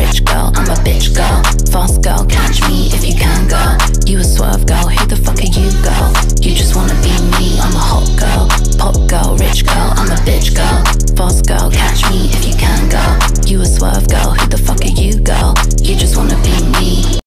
Rich girl, I'm a bitch girl. False girl, catch me if you can,